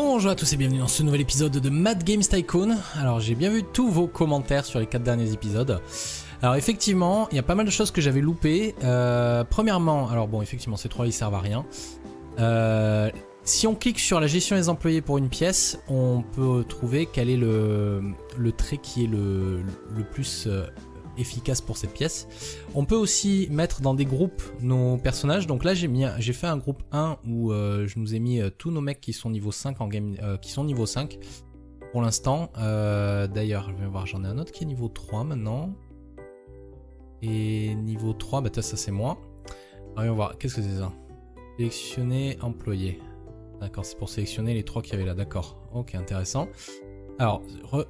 Bonjour à tous et bienvenue dans ce nouvel épisode de Mad Games Tycoon. Alors j'ai bien vu tous vos commentaires sur les 4 derniers épisodes. Alors effectivement, il y a pas mal de choses que j'avais loupées. Euh, premièrement, alors bon effectivement ces trois ils servent à rien. Euh, si on clique sur la gestion des employés pour une pièce, on peut trouver quel est le, trait qui est le, le plus euh, efficace pour cette pièce. On peut aussi mettre dans des groupes nos personnages. Donc là, j'ai fait un groupe 1 où euh, je nous ai mis euh, tous nos mecs qui sont niveau 5 en game, euh, qui sont niveau 5 pour l'instant. D'ailleurs, je vais voir, j'en ai un autre qui est niveau 3 maintenant. Et niveau 3, bah ça c'est moi. Alors, on va voir, qu'est-ce que c'est ça? Sélectionner employé. D'accord, c'est pour sélectionner les trois qu'il y avait là, d'accord. Ok, intéressant. Alors,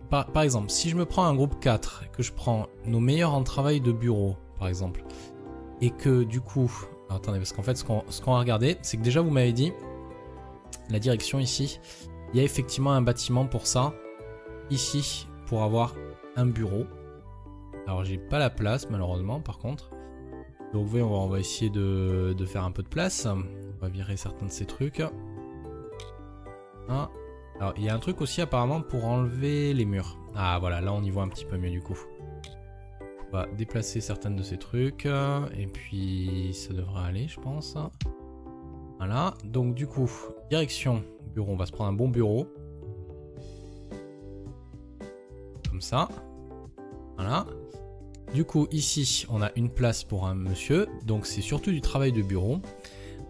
par, exemple, si je me prends un groupe 4, que je prends nos meilleurs en travail de bureau, par exemple, et que du coup... attendez, parce qu'en fait, ce qu'on va regarder, c'est que déjà, vous m'avez dit, la direction ici, il y a effectivement un bâtiment pour ça, ici, pour avoir un bureau. Alors, j'ai pas la place, malheureusement, par contre. Donc, vous voyez, on va, essayer de, de, faire un peu de place. On va virer certains de ces trucs. Ah, alors, il y a un truc aussi apparemment pour enlever les murs. Ah, voilà, là on y voit un petit peu mieux du coup. On va déplacer certains de ces trucs. Et puis, ça devrait aller, je pense. Voilà, donc du coup, direction bureau. On va se prendre un bon bureau. Comme ça. Voilà. Du coup, ici, on a une place pour un monsieur. Donc, c'est surtout du travail de bureau.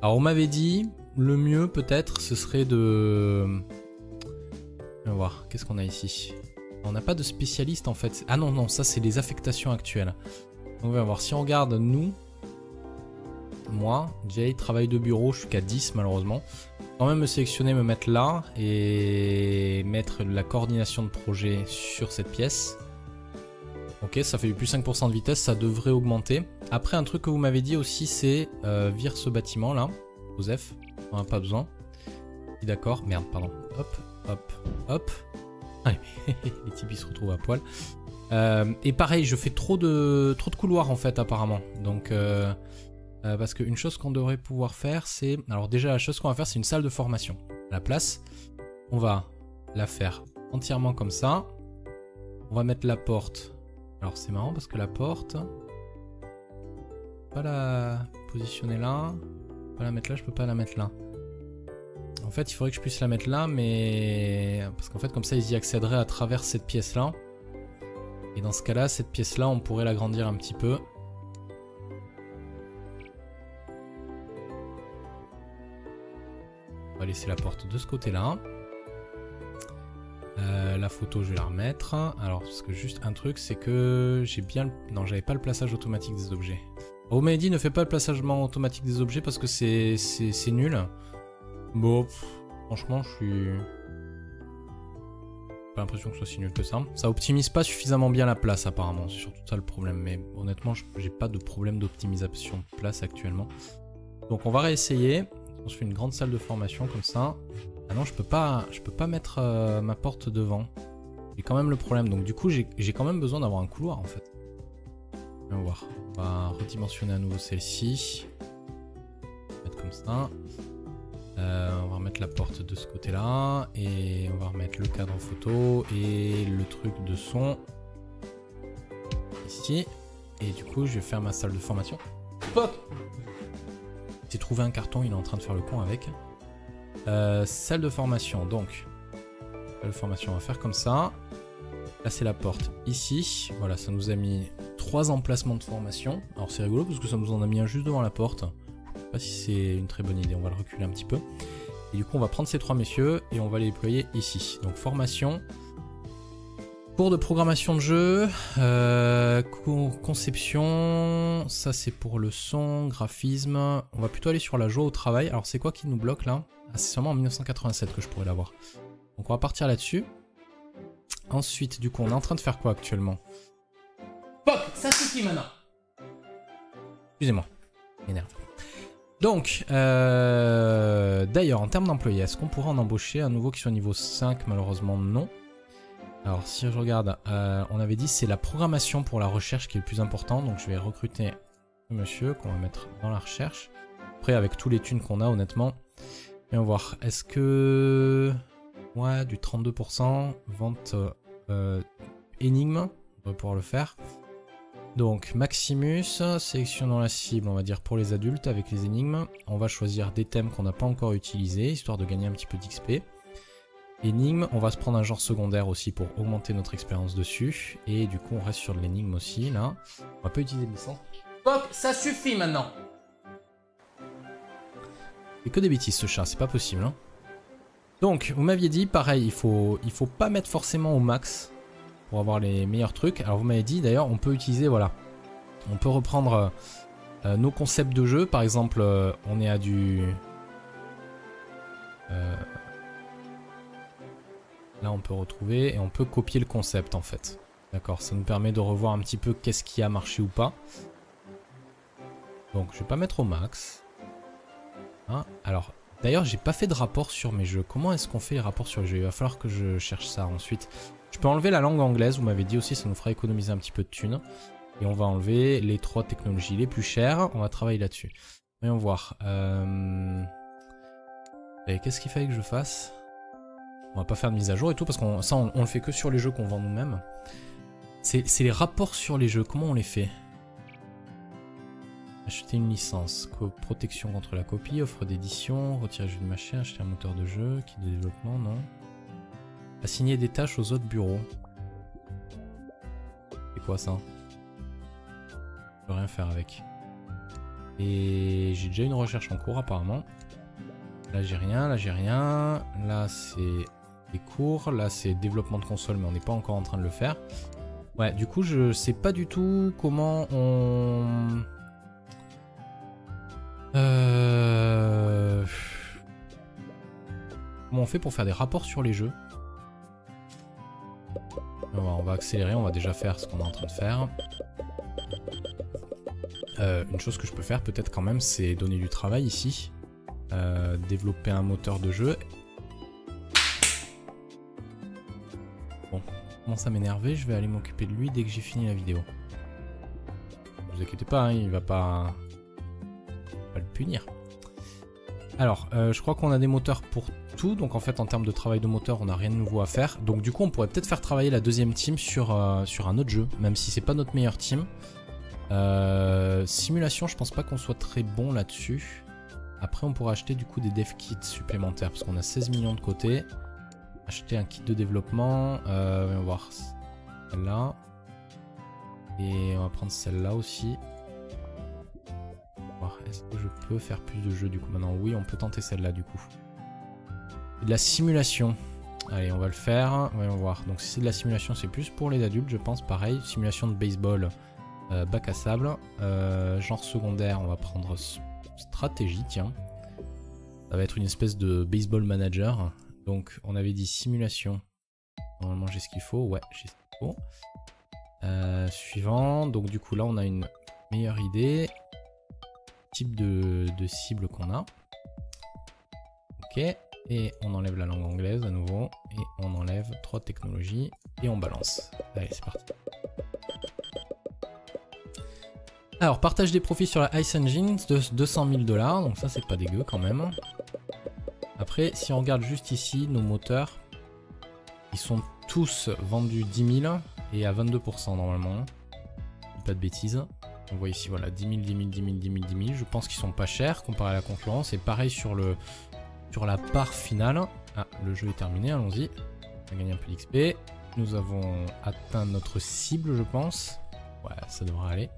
Alors, on m'avait dit, le mieux peut-être, ce serait de voir, qu'est-ce qu'on a ici On n'a pas de spécialiste en fait. Ah non, non, ça c'est les affectations actuelles. Donc on va voir, si on regarde nous, moi, Jay, travail de bureau, je suis qu'à 10 malheureusement. Quand même me sélectionner, me mettre là et mettre la coordination de projet sur cette pièce. Ok, ça fait du plus 5% de vitesse, ça devrait augmenter. Après, un truc que vous m'avez dit aussi, c'est euh, vire ce bâtiment là, Joseph. On n'a pas besoin. D'accord, merde, pardon. Hop, Hop, hop. Allez, les types se retrouvent à poil. Euh, et pareil, je fais trop de, trop de couloirs en fait apparemment. Donc, euh, euh, parce qu'une chose qu'on devrait pouvoir faire, c'est... Alors déjà, la chose qu'on va faire, c'est une salle de formation. la place, on va la faire entièrement comme ça. On va mettre la porte. Alors c'est marrant parce que la porte... Pas la positionner là. Pas la mettre là, je peux pas la mettre là. En fait, il faudrait que je puisse la mettre là, mais... Parce qu'en fait, comme ça, ils y accéderaient à travers cette pièce-là. Et dans ce cas-là, cette pièce-là, on pourrait l'agrandir un petit peu. On va laisser la porte de ce côté-là. Euh, la photo, je vais la remettre. Alors, parce que juste un truc, c'est que j'ai bien... Non, j'avais pas le plaçage automatique des objets. Vous m'avez dit, ne fais pas le placement automatique des objets parce que c'est nul. Bon, franchement, je suis... Pas l'impression que ce soit si nul que ça. Ça optimise pas suffisamment bien la place apparemment, c'est surtout ça le problème. Mais honnêtement, j'ai pas de problème d'optimisation de place actuellement. Donc on va réessayer. On se fait une grande salle de formation comme ça. Ah non, je peux pas, je peux pas mettre euh, ma porte devant. J'ai quand même le problème. Donc du coup, j'ai quand même besoin d'avoir un couloir en fait. On va voir. On va redimensionner à nouveau celle-ci. Mettre comme ça. Euh, on va remettre la porte de ce côté-là. Et on va remettre le cadre en photo et le truc de son ici. Et du coup, je vais faire ma salle de formation. J'ai trouvé un carton, il est en train de faire le con avec. Euh, salle de formation, donc. Salle de formation, on va faire comme ça. Là, c'est la porte ici. Voilà, ça nous a mis trois emplacements de formation. Alors, c'est rigolo parce que ça nous en a mis un juste devant la porte sais pas si c'est une très bonne idée, on va le reculer un petit peu. Et du coup, on va prendre ces trois messieurs et on va les déployer ici. Donc, formation, cours de programmation de jeu, euh, conception, ça c'est pour le son, graphisme. On va plutôt aller sur la joie au travail. Alors, c'est quoi qui nous bloque là? Ah, C'est seulement en 1987 que je pourrais l'avoir. Donc, on va partir là-dessus. Ensuite, du coup, on est en train de faire quoi actuellement? Pop Ça suffit maintenant Excusez-moi, m'énerve. Donc, euh, d'ailleurs, en termes d'employés, est-ce qu'on pourrait en embaucher un nouveau qui soit niveau 5 Malheureusement, non. Alors, si je regarde, euh, on avait dit c'est la programmation pour la recherche qui est le plus important. Donc, je vais recruter un monsieur qu'on va mettre dans la recherche. Après, avec tous les thunes qu'on a, honnêtement, on va voir. Est-ce que... Ouais, du 32%. Vente euh, énigme, on va pouvoir le faire. Donc Maximus, sélectionnons la cible, on va dire pour les adultes avec les énigmes. On va choisir des thèmes qu'on n'a pas encore utilisés, histoire de gagner un petit peu d'XP. Énigme, on va se prendre un genre secondaire aussi pour augmenter notre expérience dessus. Et du coup on reste sur l'énigme aussi là. On va pas utiliser de licence. Hop, ça suffit maintenant Il que des bêtises ce chat, c'est pas possible. Hein. Donc, vous m'aviez dit, pareil, il faut, il faut pas mettre forcément au max pour avoir les meilleurs trucs. Alors vous m'avez dit d'ailleurs, on peut utiliser, voilà, on peut reprendre euh, nos concepts de jeu. Par exemple, euh, on est à du... Euh, là, on peut retrouver et on peut copier le concept en fait. D'accord, ça nous permet de revoir un petit peu qu'est-ce qui a marché ou pas. Donc, je vais pas mettre au max. Hein Alors, d'ailleurs, j'ai pas fait de rapport sur mes jeux. Comment est-ce qu'on fait les rapports sur les jeux? Il va falloir que je cherche ça ensuite. Je peux enlever la langue anglaise, vous m'avez dit aussi, ça nous fera économiser un petit peu de thunes. Et on va enlever les trois technologies les plus chères, on va travailler là-dessus. Voyons voir. Euh... Qu'est-ce qu'il fallait que je fasse? On va pas faire de mise à jour et tout, parce que ça, on, le fait que sur les jeux qu'on vend nous-mêmes. C'est les rapports sur les jeux, comment on les fait? Acheter une licence, protection contre la copie, offre d'édition, retirer jeu de machin, acheter un moteur de jeu, kit de développement, non Assigner des tâches aux autres bureaux. C'est quoi ça? Je peux rien faire avec. Et j'ai déjà une recherche en cours apparemment. Là j'ai rien, là j'ai rien. Là c'est des cours, là c'est développement de console mais on n'est pas encore en train de le faire. Ouais, du coup je sais pas du tout comment on... Euh... Comment on fait pour faire des rapports sur les jeux? On va accélérer, on va déjà faire ce qu'on est en train de faire. Euh, une chose que je peux faire peut-être quand même, c'est donner du travail ici. Euh, développer un moteur de jeu. Bon, commence à m'énerver, je vais aller m'occuper de lui dès que j'ai fini la vidéo. Ne vous inquiétez pas, hein, il va pas... pas le punir. Alors, euh, je crois qu'on a des moteurs pour Donc en fait, en termes de travail de moteur, on n'a rien de nouveau à faire. Donc du coup, on pourrait peut-être faire travailler la deuxième team sur, euh, un autre jeu, même si c'est pas notre meilleure team. Euh, simulation, je pense pas qu'on soit très bon là-dessus. Après, on pourrait acheter du coup des dev kits supplémentaires, parce qu'on a 16 millions de côté. Acheter un kit de développement. on va voir celle-là. Et on va prendre celle-là aussi. Est-ce que je peux faire plus de jeux du coup? Maintenant Oui, on peut tenter celle-là du coup. De la simulation. Allez, on va le faire. Voyons voir. Donc si c'est de la simulation, c'est plus pour les adultes, je pense. Pareil, simulation de baseball, euh, bac à sable. Euh, genre secondaire, on va prendre stratégie, tiens. Ça va être une espèce de baseball manager. Donc on avait dit simulation. Normalement j'ai ce qu'il faut. Ouais, j'ai ce qu'il faut. Euh, suivant. Donc du coup là on a une meilleure idée type de, cible qu'on a. Ok, et on enlève la langue anglaise à nouveau, et on enlève trois technologies, et on balance. Allez, c'est parti. Alors, partage des profits sur la Ice Engine de 200 000 dollars, donc ça c'est pas dégueu quand même. Après, si on regarde juste ici, nos moteurs, ils sont tous vendus 10 000 et à 22% normalement. Pas de bêtises. On voit ici, voilà, 10 000, 10 000, 10 000, 10 000, 10 000. Je pense qu'ils sont pas chers comparé à la concurrence. Et pareil sur, le, sur la part finale. Ah, le jeu est terminé, allons-y. On a gagné un peu d'XP. Nous avons atteint notre cible, je pense. Ouais, ça devrait aller.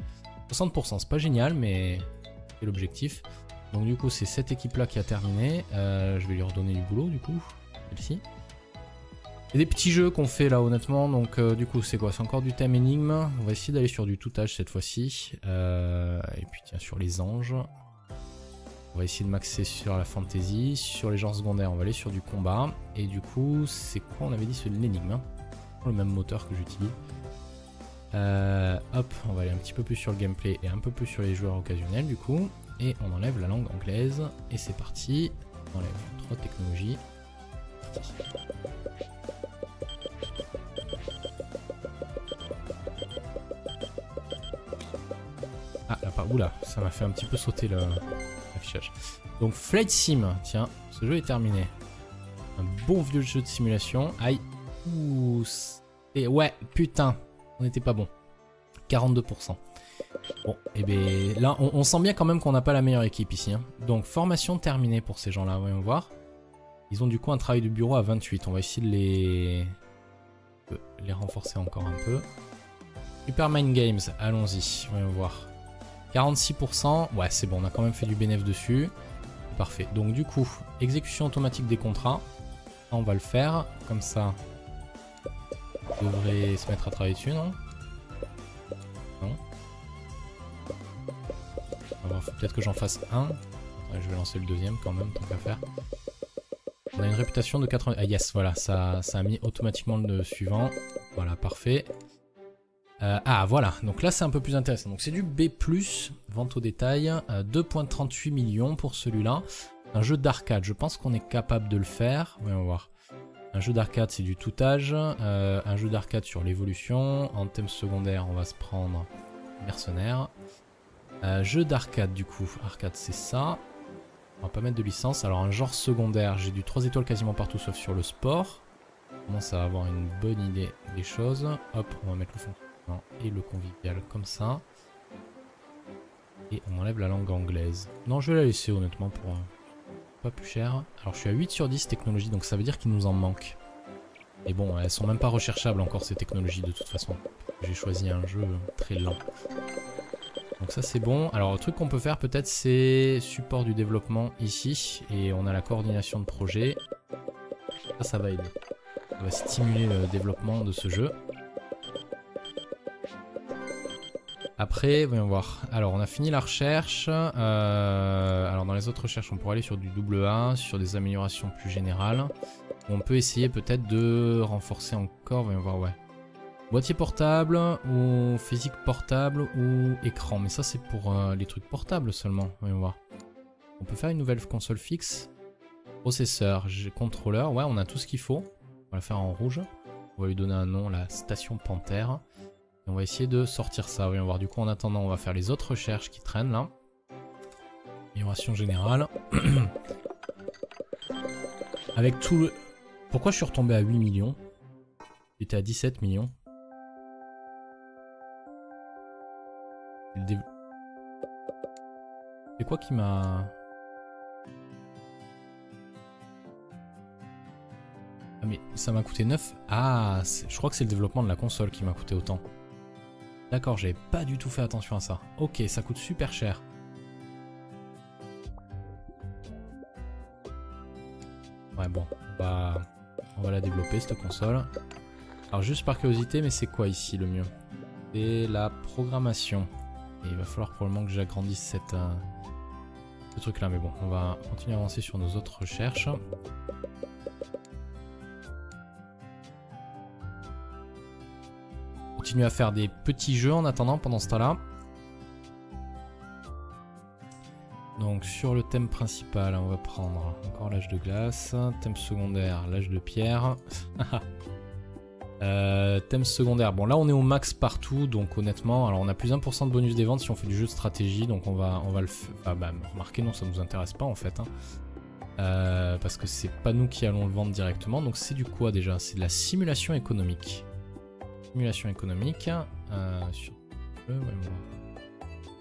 60%, c'est pas génial, mais c'est l'objectif. Donc du coup, c'est cette équipe-là qui a terminé. Euh, je vais lui redonner du boulot, du coup. Celle-ci. Il y a des petits jeux qu'on fait là honnêtement, donc euh, du coup c'est quoi? C'est encore du thème énigme. On va essayer d'aller sur du tout âge cette fois-ci. Euh, et puis tiens, sur les anges. On va essayer de maxer sur la fantasy. Sur les genres secondaires, on va aller sur du combat. Et du coup, c'est quoi On avait dit c'est l'énigme. Hein. le même moteur que j'utilise. Euh, hop, on va aller un petit peu plus sur le gameplay et un peu plus sur les joueurs occasionnels du coup. Et on enlève la langue anglaise. Et c'est parti. On enlève trois technologies. Oula, ça m'a fait un petit peu sauter Donc Flight Sim, tiens, ce jeu est terminé. Un bon vieux jeu de simulation. Aïe. Ouh. Et ouais, putain. On n'était pas bon. 42%. Bon, et eh bien là, on, sent bien quand même qu'on n'a pas la meilleure équipe ici. Hein. Donc, formation terminée pour ces gens-là, voyons voir. Ils ont du coup un travail de bureau à 28. On va essayer de les, les renforcer encore un peu. Super Mind Games, allons-y, voyons voir. 46%, ouais c'est bon, on a quand même fait du bénéfice dessus. Parfait, donc du coup, exécution automatique des contrats. On va le faire, comme ça, on devrait se mettre à travailler dessus, non? Non Peut-être que j'en fasse un. je vais lancer le deuxième quand même, tant qu'à faire. On a une réputation de 80... Ah yes, voilà, ça, ça a mis automatiquement le suivant. Voilà, parfait. Euh, ah voilà, donc là c'est un peu plus intéressant. Donc c'est du B+, vente au détail, 2.38 euh, millions pour celui-là. Un jeu d'arcade, je pense qu'on est capable de le faire. Voyons voir. Un jeu d'arcade c'est du tout âge. Euh, un jeu d'arcade sur l'évolution. En thème secondaire on va se prendre mercenaire. jeu d'arcade du coup, arcade c'est ça. On va pas mettre de licence. Alors un genre secondaire, j'ai du 3 étoiles quasiment partout sauf sur le sport. On commence à avoir une bonne idée des choses. Hop, on va mettre le fond et le convivial comme ça. Et on enlève la langue anglaise. Non, je vais la laisser honnêtement pour pas plus cher. Alors je suis à 8 sur 10 technologies, donc ça veut dire qu'il nous en manque. Et bon, elles sont même pas recherchables encore ces technologies de toute façon. J'ai choisi un jeu très lent. Donc ça c'est bon. Alors le truc qu'on peut faire peut-être c'est support du développement ici. Et on a la coordination de projet. Ça, ça va aider. Ça va stimuler le développement de ce jeu. Après, voyons voir. Alors, on a fini la recherche. Euh, alors, dans les autres recherches, on pourrait aller sur du double A, sur des améliorations plus générales. On peut essayer peut-être de renforcer encore. Voyons voir, ouais. Boîtier portable ou physique portable ou écran. Mais ça, c'est pour euh, les trucs portables seulement. Voyons voir. On peut faire une nouvelle console fixe. Processeur, contrôleur. Ouais, on a tout ce qu'il faut. On va le faire en rouge. On va lui donner un nom, la station Panthère on va essayer de sortir ça. Voyons voir. Du coup, en attendant, on va faire les autres recherches qui traînent là. Amélioration générale. Avec tout le... Pourquoi je suis retombé à 8 millions? J'étais à 17 millions. C'est quoi qui m'a... Ah mais ça m'a coûté 9. Ah, je crois que c'est le développement de la console qui m'a coûté autant. D'accord, j'avais pas du tout fait attention à ça. Ok, ça coûte super cher. Ouais, bon, on va, on va la développer cette console. Alors juste par curiosité, mais c'est quoi ici le mieux? C'est la programmation. Et il va falloir probablement que j'agrandisse cette, euh, ce truc là, mais bon, on va continuer à avancer sur nos autres recherches. Continuer à faire des petits jeux en attendant pendant ce temps-là. Donc sur le thème principal, on va prendre encore l'âge de glace. Thème secondaire, l'âge de pierre. Euh, thème secondaire, bon là on est au max partout, donc honnêtement, alors on a plus 1% de bonus des ventes si on fait du jeu de stratégie, donc on va, on va le faire. Ah bah remarquez non, ça nous intéresse pas en fait. Hein. Euh, parce que c'est pas nous qui allons le vendre directement, donc c'est du quoi déjà? C'est de la simulation économique. Simulation économique. Euh, sur le,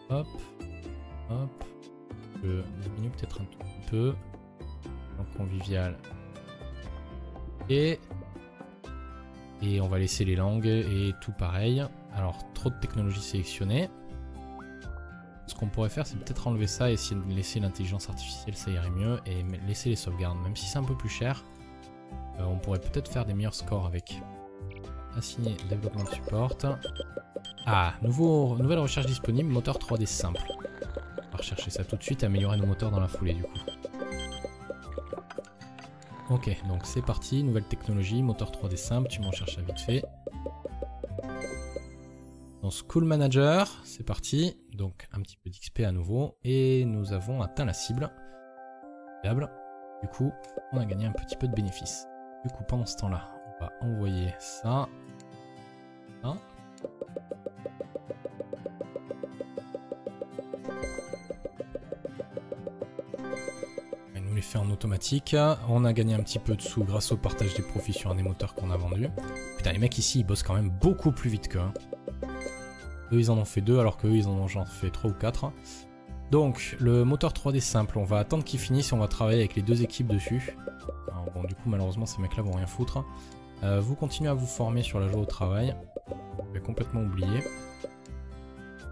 Hop. Hop. Je diminue peut-être un tout petit peu. Donc convivial. Et. Et on va laisser les langues et tout pareil. Alors, trop de technologies sélectionnées. Ce qu'on pourrait faire, c'est peut-être enlever ça et essayer de laisser l'intelligence artificielle, ça irait mieux. Et laisser les sauvegardes, même si c'est un peu plus cher. Euh, on pourrait peut-être faire des meilleurs scores avec. Assigner développement de support. Ah, nouvelle recherche disponible, moteur 3D simple. On va rechercher ça tout de suite, améliorer nos moteurs dans la foulée du coup. Ok, donc c'est parti, nouvelle technologie, moteur 3D simple, tu m'en cherches à vite fait. Dans School Manager, c'est parti. Donc un petit peu d'XP à nouveau. Et nous avons atteint la cible. Du coup, on a gagné un petit peu de bénéfices. Du coup, pendant ce temps-là, on va envoyer ça. les fait en automatique. On a gagné un petit peu de sous grâce au partage des profits sur un des moteurs qu'on a vendu. Putain, les mecs ici, ils bossent quand même beaucoup plus vite qu'eux. Hein. Eux, ils en ont fait deux, alors qu'eux, ils en ont genre fait trois ou quatre. Donc, le moteur 3D simple, on va attendre qu'il finisse et on va travailler avec les deux équipes dessus. bon, du coup, malheureusement, ces mecs-là vont rien foutre. Euh, vous continuez à vous former sur la joie au travail. J'avais complètement oublié.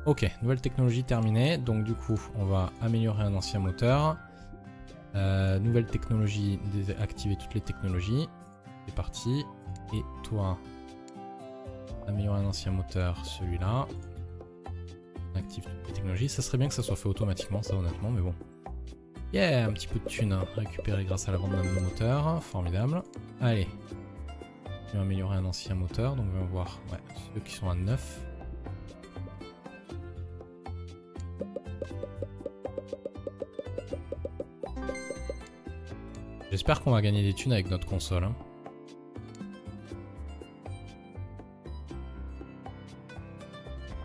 Ok, nouvelle technologie terminée. Donc, du coup, on va améliorer un ancien moteur. Euh, nouvelle technologie, activer toutes les technologies. C'est parti. Et toi, améliorer un ancien moteur, celui-là active toutes les technologies. Ça serait bien que ça soit fait automatiquement, ça honnêtement, mais bon. Yeah, un petit peu de thunes hein, grâce à la vente d'un nouveau moteur. Formidable. Allez. Je vais améliorer un ancien moteur, donc on va voir ceux qui sont à 9. J'espère qu'on va gagner des thunes avec notre console. Hein.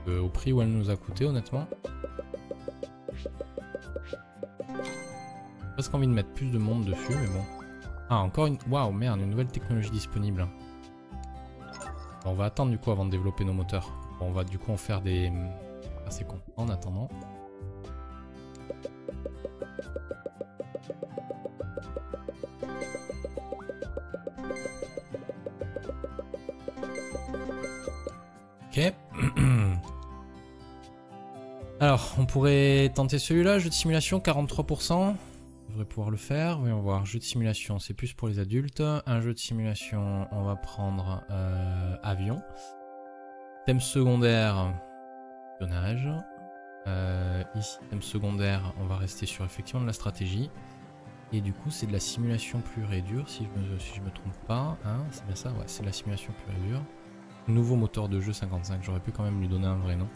Euh, au prix où elle nous a coûté honnêtement. J'ai presque envie de mettre plus de monde dessus mais bon. Ah encore une... Waouh merde, une nouvelle technologie disponible. On va attendre du coup avant de développer nos moteurs. on va du coup en faire des... Ah c'est con. En attendant... Ok. Alors, on pourrait tenter celui-là, jeu de simulation, 43%. Pouvoir le faire. Voyons voir, jeu de simulation, c'est plus pour les adultes. Un jeu de simulation, on va prendre euh, avion. Thème secondaire, pionnage. Euh, ici, thème secondaire, on va rester sur effectivement de la stratégie. Et du coup, c'est de la simulation pure et dure, si je me, si je me trompe pas. Hein c'est bien ça Ouais, c'est de la simulation pure et dure. Nouveau moteur de jeu 55, j'aurais pu quand même lui donner un vrai nom.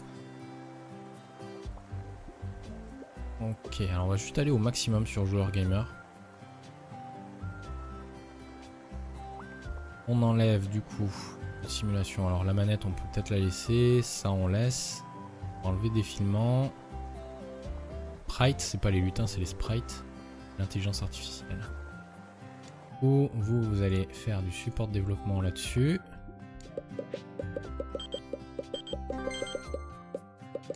Ok, alors on va juste aller au maximum sur joueur gamer. On enlève du coup la simulation. Alors la manette on peut peut-être la laisser, ça on laisse. Enlever défilement. Sprite, c'est pas les lutins, c'est les sprites. L'intelligence artificielle. Ou vous, vous allez faire du support développement là-dessus.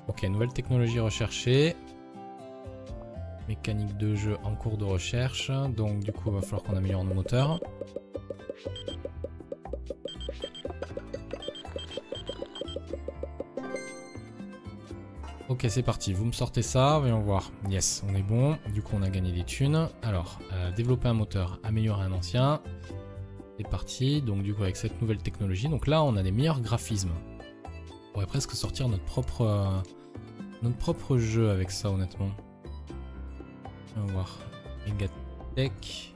Ok, nouvelle technologie recherchée mécanique de jeu en cours de recherche. Donc du coup, il va falloir qu'on améliore nos moteurs. Ok, c'est parti. Vous me sortez ça. Voyons voir. Yes, on est bon. Du coup, on a gagné des thunes. Alors, euh, développer un moteur, améliorer un ancien. C'est parti. Donc du coup, avec cette nouvelle technologie. Donc là, on a des meilleurs graphismes. On pourrait presque sortir notre propre, euh, notre propre jeu avec ça, honnêtement. On va voir. Megatech.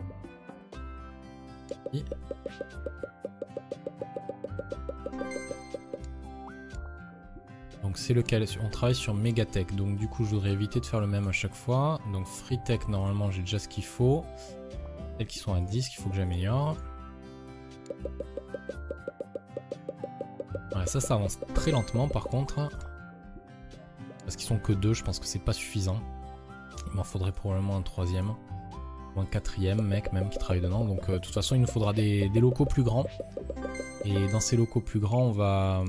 Donc c'est lequel On travaille sur Megatech. Donc du coup je voudrais éviter de faire le même à chaque fois. Donc FreeTech normalement j'ai déjà ce qu'il faut. Celles qui sont à 10 qu'il faut que j'améliore. Ça ça avance très lentement par contre. Parce qu'ils sont que deux, je pense que c'est pas suffisant. Il m'en faudrait probablement un troisième. Ou un quatrième mec même qui travaille dedans. Donc euh, de toute façon il nous faudra des, locaux plus grands. Et dans ces locaux plus grands on va,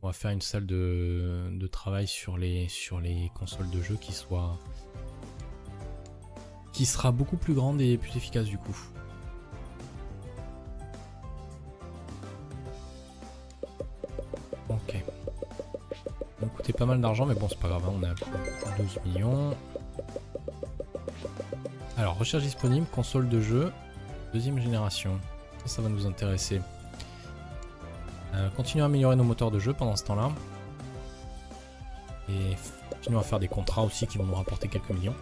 va faire une salle de, travail sur les, sur les consoles de jeu qui soit qui sera beaucoup plus grande et plus efficace du coup. Pas mal d'argent mais bon c'est pas grave, hein, on à 12 millions. Alors, recherche disponible, console de jeu, deuxième génération. Ça, va nous intéresser. Euh, continuons à améliorer nos moteurs de jeu pendant ce temps-là. Et continuons à faire des contrats aussi qui vont nous rapporter quelques millions.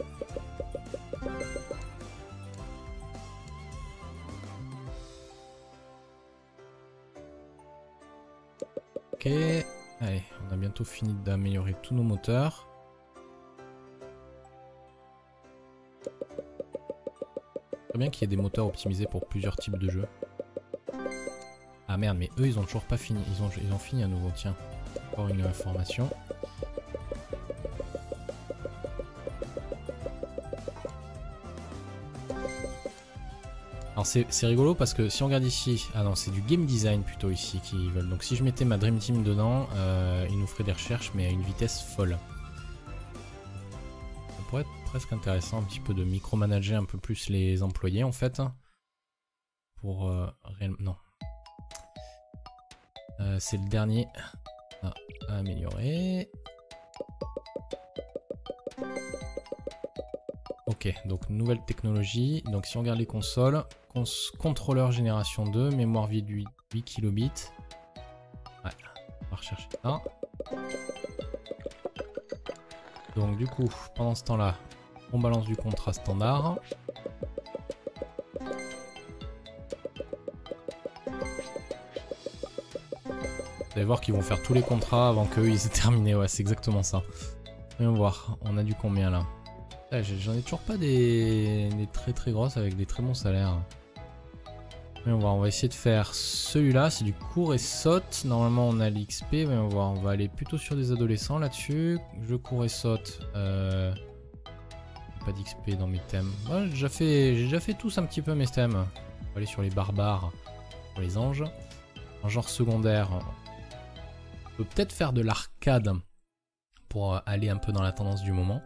Ok, a bientôt fini d'améliorer tous nos moteurs. bien qu'il y ait des moteurs optimisés pour plusieurs types de jeux. Ah merde, mais eux ils ont toujours pas fini. Ils ont, ils ont fini à nouveau, tiens. Encore une information. Alors c'est rigolo parce que si on regarde ici, ah non c'est du game design plutôt ici qui veulent. Donc si je mettais ma Dream Team dedans, euh, il nous ferait des recherches mais à une vitesse folle. Ça pourrait être presque intéressant un petit peu de micromanager un peu plus les employés en fait. Pour euh, réellement... Non. Euh, c'est le dernier à améliorer. Ok, donc nouvelle technologie. Donc si on regarde les consoles, contrôleur génération 2, mémoire vide 8, 8 kilobits. Ouais, on va rechercher ça. Donc du coup, pendant ce temps-là, on balance du contrat standard. Vous allez voir qu'ils vont faire tous les contrats avant qu'eux ils aient terminé. Ouais, c'est exactement ça. Voyons voir, on a du combien là? J'en ai toujours pas des... très très grosses avec des très bons salaires. on va, on va essayer de faire celui-là, c'est du cours et saute. Normalement on a l'XP, on va on va aller plutôt sur des adolescents là-dessus. Je cours et saute. Euh, pas d'XP dans mes thèmes. j'ai déjà, fait... déjà fait tous un petit peu mes thèmes. On va aller sur les barbares, pour les anges. En genre secondaire, on peut peut-être faire de l'arcade pour aller un peu dans la tendance du moment.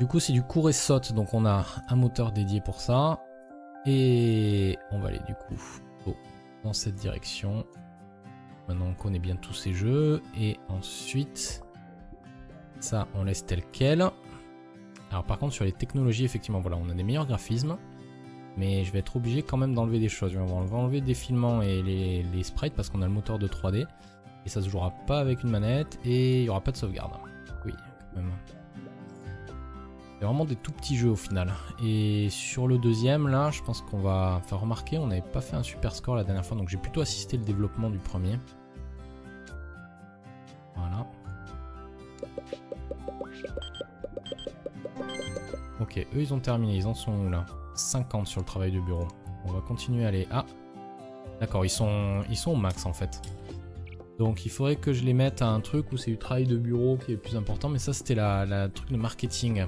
Du coup, c'est du court et saute, donc on a un moteur dédié pour ça. Et on va aller du coup dans cette direction. Maintenant on connaît bien tous ces jeux. Et ensuite, ça on laisse tel quel. Alors par contre sur les technologies, effectivement, voilà, on a des meilleurs graphismes. Mais je vais être obligé quand même d'enlever des choses. On va enlever des filmants et les, les sprites parce qu'on a le moteur de 3D. Et ça se jouera pas avec une manette et il n'y aura pas de sauvegarde. Oui, quand même. C'est vraiment des tout petits jeux au final. Et sur le deuxième, là, je pense qu'on va faire remarquer, on n'avait pas fait un super score la dernière fois, donc j'ai plutôt assisté le développement du premier. Voilà. Ok, eux ils ont terminé, ils en sont où là? 50 sur le travail de bureau. On va continuer à aller... Ah D'accord, ils sont, ils sont au max en fait. Donc il faudrait que je les mette à un truc où c'est du travail de bureau qui est plus important, mais ça c'était la, la truc de marketing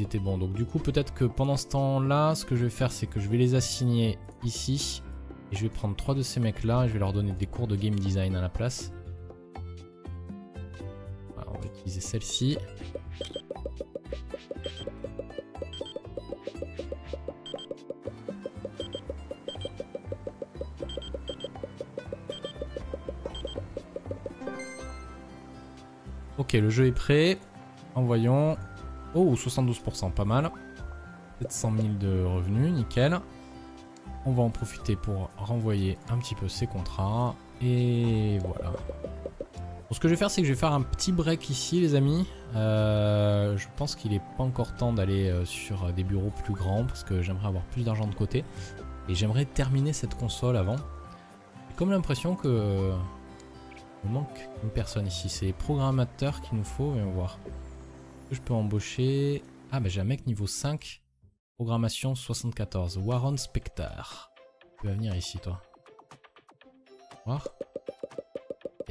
étaient bons. Donc du coup, peut-être que pendant ce temps-là, ce que je vais faire, c'est que je vais les assigner ici. Et je vais prendre trois de ces mecs-là et je vais leur donner des cours de game design à la place. on va utiliser celle-ci. Ok, le jeu est prêt. Envoyons. Oh, 72%, pas mal. 700 000 de revenus, nickel. On va en profiter pour renvoyer un petit peu ces contrats. Et voilà. ce que je vais faire, c'est que je vais faire un petit break ici, les amis. Euh, je pense qu'il est pas encore temps d'aller euh, sur des bureaux plus grands parce que j'aimerais avoir plus d'argent de côté. Et j'aimerais terminer cette console avant. J'ai comme l'impression que... Il manque une personne ici. C'est les programmateurs qu'il nous faut. on va je peux embaucher Ah bah j'ai un mec niveau 5. Programmation 74. Warren Spectre. Tu vas venir ici toi. Voir.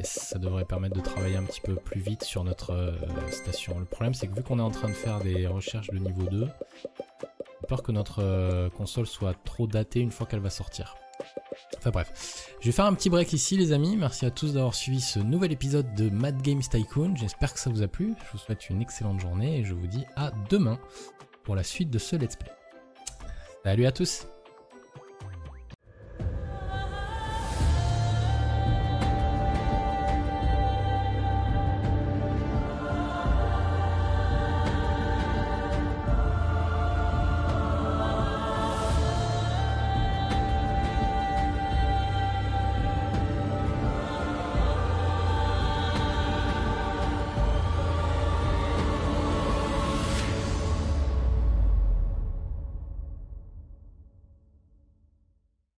Ça devrait permettre de travailler un petit peu plus vite sur notre euh, station. Le problème c'est que vu qu'on est en train de faire des recherches de niveau 2, j'ai peur que notre euh, console soit trop datée une fois qu'elle va sortir. Enfin bref, je vais faire un petit break ici les amis. Merci à tous d'avoir suivi ce nouvel épisode de Mad Games Tycoon. J'espère que ça vous a plu. Je vous souhaite une excellente journée et je vous dis à demain pour la suite de ce let's play. Salut à tous